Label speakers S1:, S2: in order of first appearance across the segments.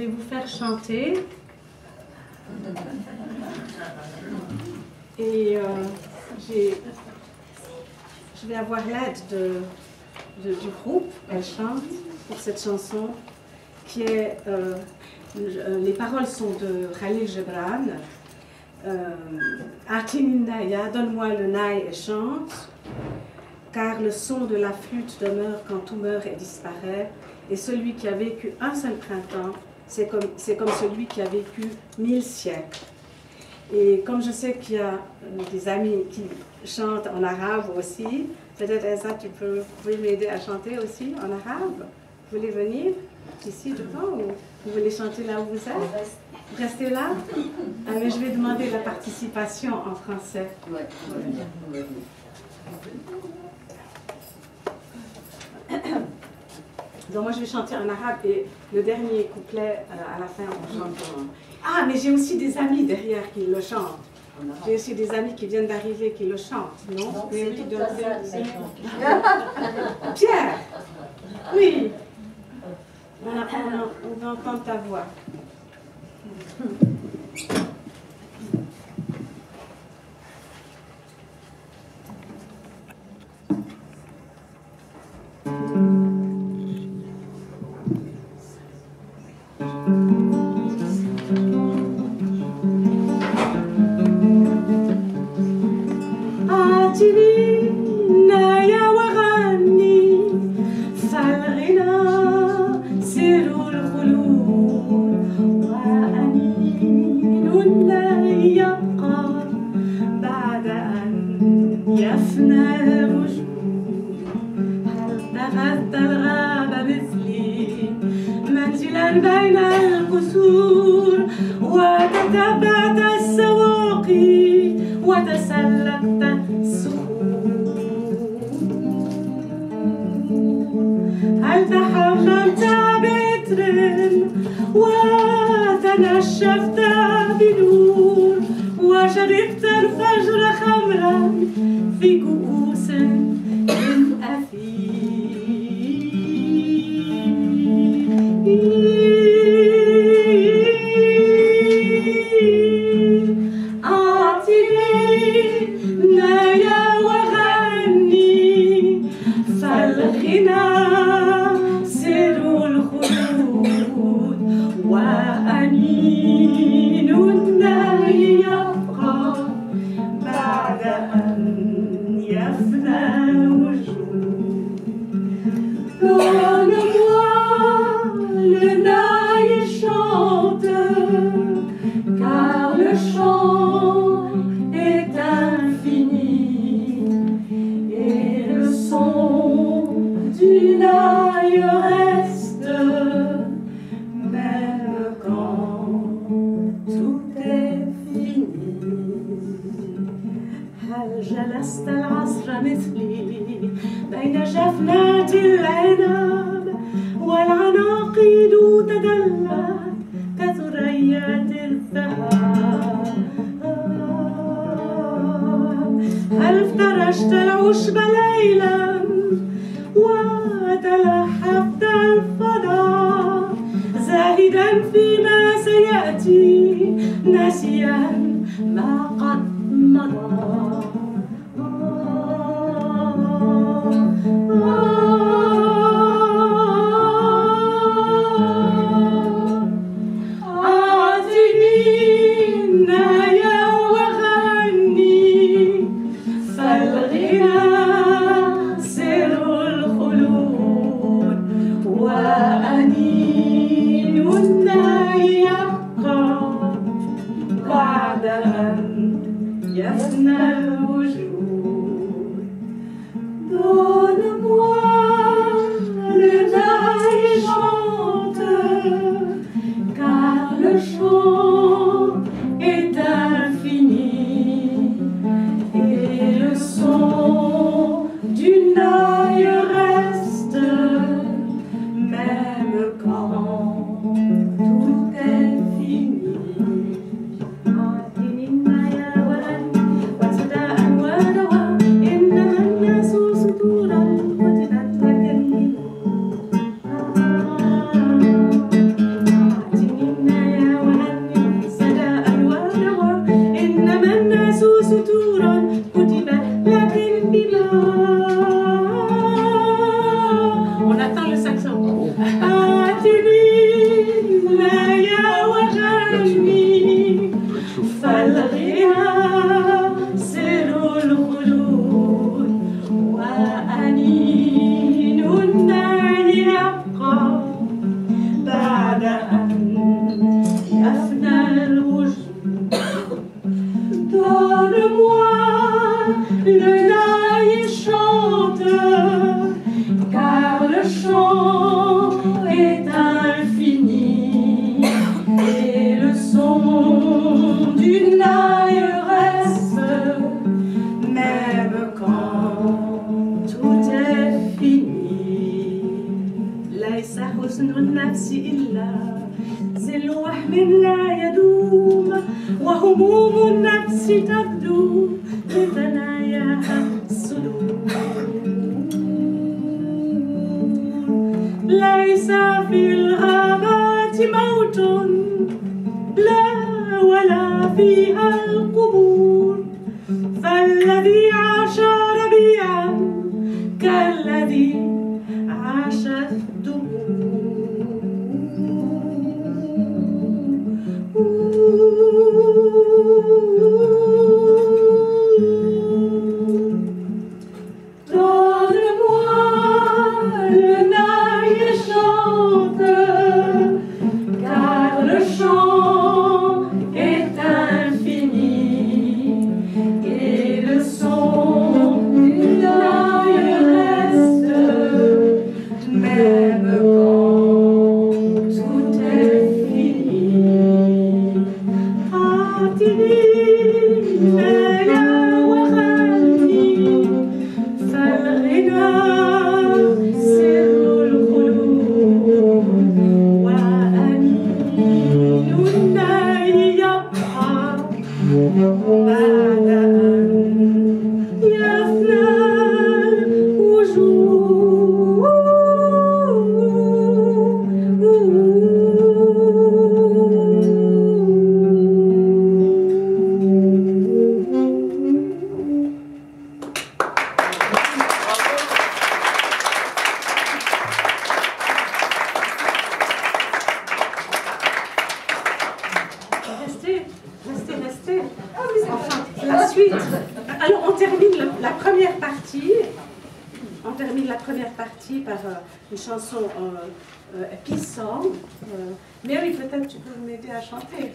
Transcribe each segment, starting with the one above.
S1: Vais vous faire chanter. Et euh, je vais avoir l'aide de, du groupe Elle chante pour cette chanson qui est. euh, les paroles sont de Khalil Gibran. Euh, donne-moi le naï et chante, car le son de la flûte demeure quand tout meurt et disparaît, et celui qui a vécu un seul printemps, c'est comme, comme celui qui a vécu mille siècles. Et comme je sais qu'il y a euh, des amis qui chantent en arabe aussi, peut-être Elsa, tu peux, pouvez m'aider à chanter aussi en arabe? Vous voulez venir ici devant ou vous voulez chanter là où vous êtes? Restez là Ah, mais je vais demander la participation en français. Donc moi je vais chanter en arabe et le dernier couplet euh, à la fin on chante en... Ah mais j'ai aussi des amis derrière qui le chantent. J'ai aussi des amis qui viennent d'arriver qui le chantent, non?
S2: Donc
S1: Oui. Pierre Oui on, a- on a- on va entendre ta voix. بإثر وتنشفت بنور وشربت الفجر خمرا في كؤوس من أثير هل جلست العصر مثلي بين جفنات العنب والعناقيد تدلت كثريات الذهب هل افترشت العشب ليلا وتلحفت الفضاء زاهدا فيما سيأتي ناسيا ما Parle-moi ليس في الغابات موت لا ولا فيها Restez, restez, restez. Enfin, la suite. Alors, on termine le- la première partie. On termine la première partie par euh, une chanson euh, euh. Euh, Mary, peut-être tu peux m'aider à chanter.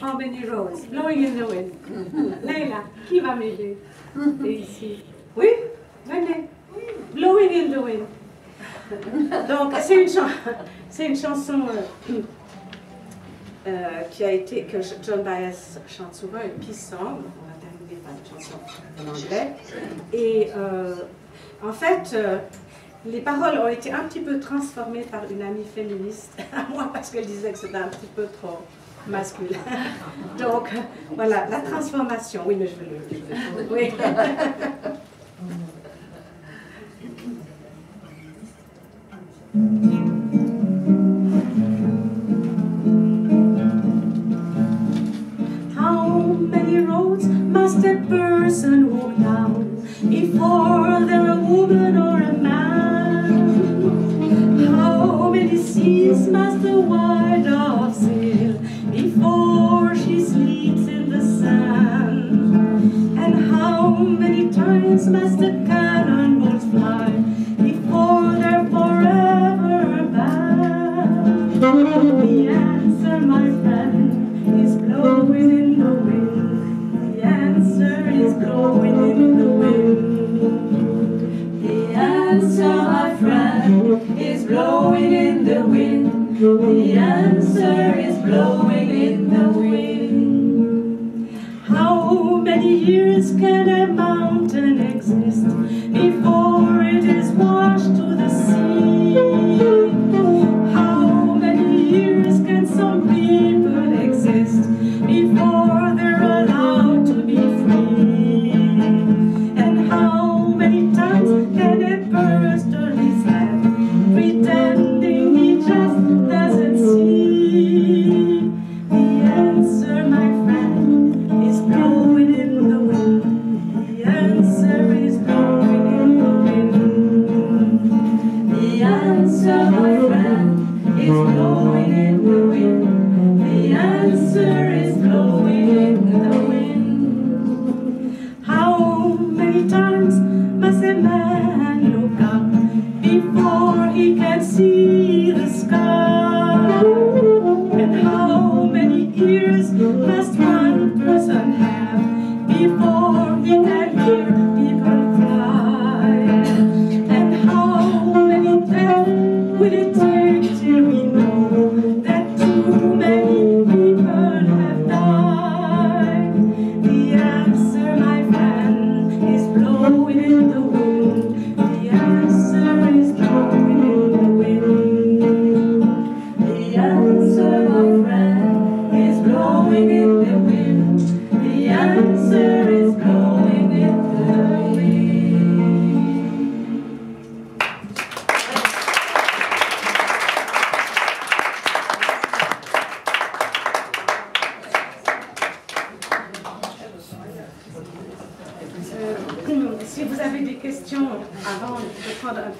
S1: How many roses? Blowing in the wind. Leila, qui va m'aider? Et ici. Oui? Venez. Blowing in the wind. Donc, c'est une, c'est une chanson euh, euh, qui a été, que John Baez chante souvent, une peace song. On va terminer par une chanson en anglais. Et euh, en fait, euh, les paroles ont été un petit peu transformées par une amie féministe à moi parce qu'elle disait que c'était un petit peu trop masculin. Donc, voilà, la transformation. Oui, mais je vais le. je le- oui. Blowing in the wind. The answer is blowing in the wind. How many years can a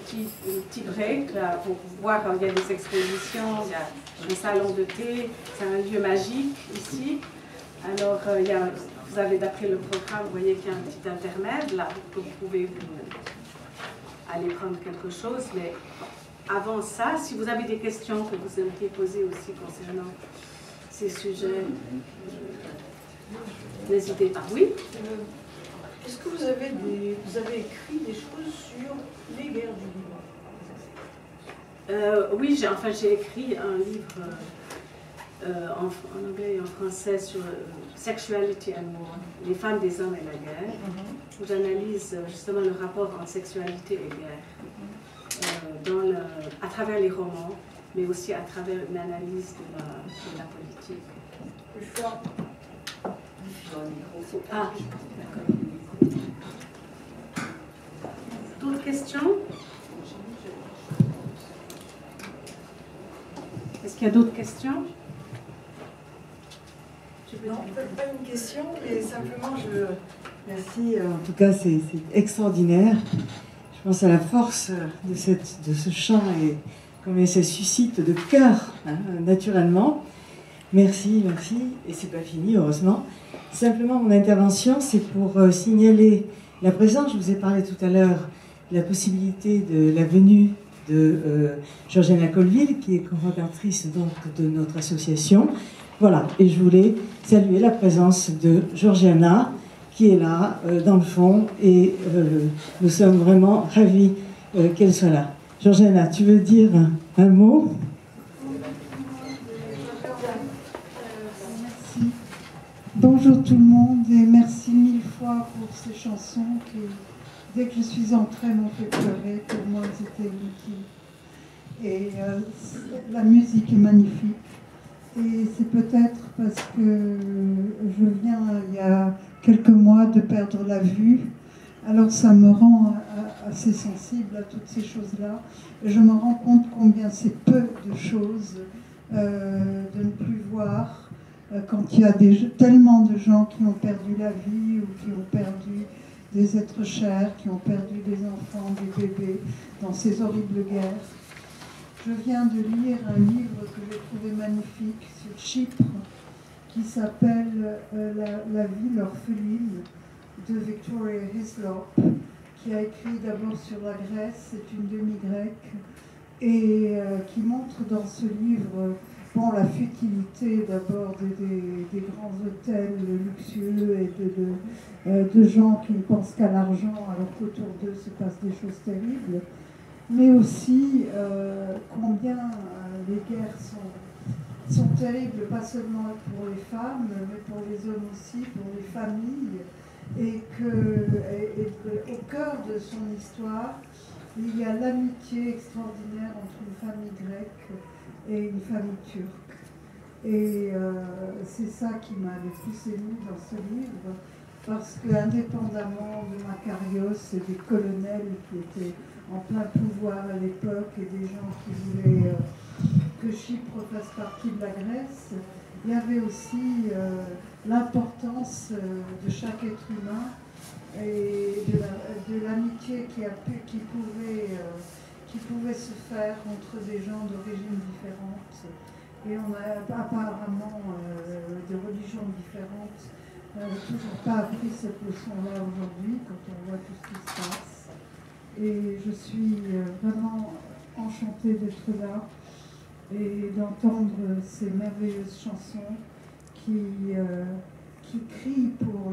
S1: petit break pour voir, il y a des expositions, il y a un salon de thé, c'est un lieu magique ici. Alors, euh, il y a, vous avez d'après le programme, vous voyez qu'il y a un petit intermède là, que vous pouvez aller prendre quelque chose. Mais avant ça, si vous avez des questions que vous aimeriez poser aussi concernant ces sujets, euh, n'hésitez pas. Oui?
S2: Euh, Est-ce que vous avez écrit des choses sur les guerres du Liban.
S1: Euh, Oui, j'ai, enfin j'ai écrit un livre en, anglais et en français sur Sexuality and War, les femmes, des hommes et la guerre, où j'analyse justement le rapport entre sexualité et guerre à travers les romans, mais aussi à travers une analyse de la, politique. Ah, d'accord. D'autres questions? Est-ce qu'il y a d'autres questions?
S2: Non, pas une question, mais simplement je.
S3: Merci, en tout cas c'est extraordinaire. Je pense à la force de, cette, de ce chant et combien ça suscite de cœur, hein, naturellement. Merci, merci. Et c'est pas fini, heureusement. Simplement, mon intervention, c'est pour euh, signaler la présence. Je vous ai parlé tout à l'heure la possibilité de la venue de euh, Georgiana Colville, qui est cofondatrice donc de notre association. Voilà, et je voulais saluer la présence de Georgiana, qui est là, euh, dans le fond, et euh, nous sommes vraiment ravis qu'elle soit là. Georgiana, tu veux dire un, mot?
S4: Bonjour tout le monde et merci mille fois pour ces chansons dès que je suis entrée, m'ont fait pleurer. Pour moi, c'était utile. Et la musique est magnifique. Et c'est peut-être parce que je viens il y a quelques mois de perdre la vue. Alors ça me rend assez sensible à toutes ces choses-là. Je me rends compte combien c'est peu de choses euh, de ne plus voir euh, quand il y a des, tellement de gens qui ont perdu la vie ou qui ont perdu des êtres chers, qui ont perdu des enfants, des bébés dans ces horribles guerres. Je viens de lire un livre que j'ai trouvé magnifique sur Chypre qui s'appelle euh, la, ville orpheline de Victoria Hislop, qui a écrit d'abord sur la Grèce, c'est une demi-grecque, et euh, qui montre dans ce livre la futilité d'abord des, grands hôtels luxueux et de, euh, de gens qui ne pensent qu'à l'argent alors qu'autour d'eux se passent des choses terribles, mais aussi combien les guerres sont sont terribles, pas seulement pour les femmes, mais pour les hommes aussi, pour les familles, et que au cœur de son histoire, il y a l'amitié extraordinaire entre une famille grecque et une famille turque. Et euh, c'est ça qui m'a le plus ému dans ce livre, parce qu'indépendamment de Macarios et des colonels qui étaient en plein pouvoir à l'époque et des gens qui voulaient... Euh, que Chypre fasse partie de la Grèce, il y avait aussi euh, l'importance de chaque être humain et de l'amitié qui, pouvait, qui pouvait se faire entre des gens d'origine différentes. Et on a apparemment des religions différentes. On n'a toujours pas appris cette leçon-là aujourd'hui quand on voit tout ce qui se passe. Et je suis vraiment enchantée d'être là et d'entendre ces merveilleuses chansons qui, euh, qui crient pour,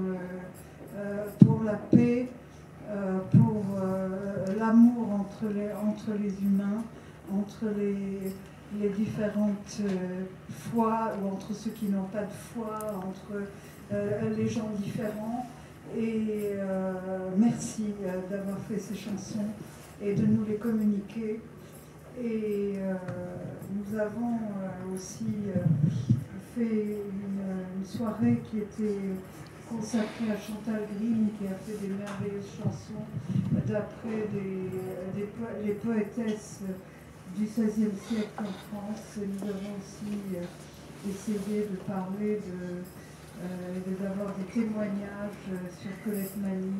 S4: entre les, humains, entre les, différentes foi ou entre ceux qui n'ont pas de foi, entre les gens différents. Et merci d'avoir fait ces chansons et de nous les communiquer. Et euh, nous avons euh, aussi euh, fait une, soirée qui était consacrée à Chantal Grimm, qui a fait des merveilleuses chansons d'après les poétesses du XVIe siècle en France. Et nous avons aussi essayé de parler de, d'avoir des témoignages sur Colette Mani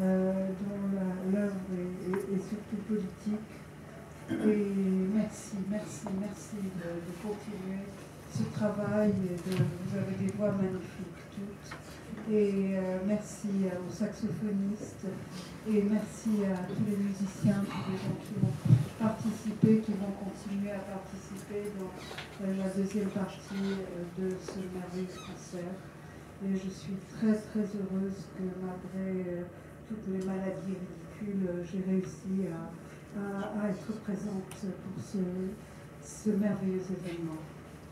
S4: euh, dont l'œuvre est, surtout politique. Et merci, merci, merci de, continuer ce travail. vous avez des voix magnifiques toutes. Et euh, merci aux saxophonistes et merci à tous les musiciens, tous les gens qui vont participer, qui vont continuer à participer dans euh, la deuxième partie de ce merveilleux concert. Et je suis très très heureuse que malgré toutes les maladies ridicules, j'ai réussi à, être présente pour ce, merveilleux événement.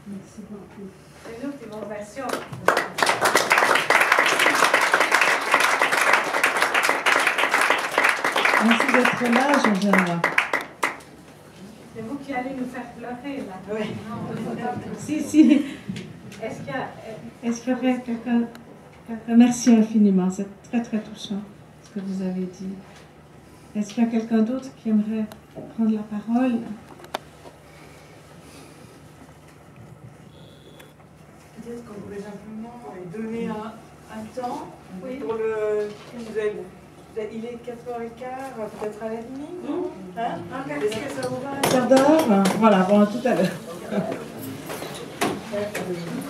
S4: Merci beaucoup.
S1: C'est qui vous remercions.
S3: Merci d'être là, Jean-Germain.
S1: C'est vous qui allez nous faire pleurer, là.
S3: Oui.
S1: si, si. Est-ce qu'il y, est y, aurait quelqu'un... Merci infiniment, c'est très très touchant que vous avez dit. Est-ce qu'il y a quelqu'un d'autre qui aimerait prendre la parole?
S2: Peut-être qu'on pourrait simplement donner un, un temps oui. pour le. Vous avez, il est 4h15, peut-être à la demi, non hein ah, Est-ce que ça vous va?
S3: Un quart d'heure? Voilà, bon, à tout à l'heure.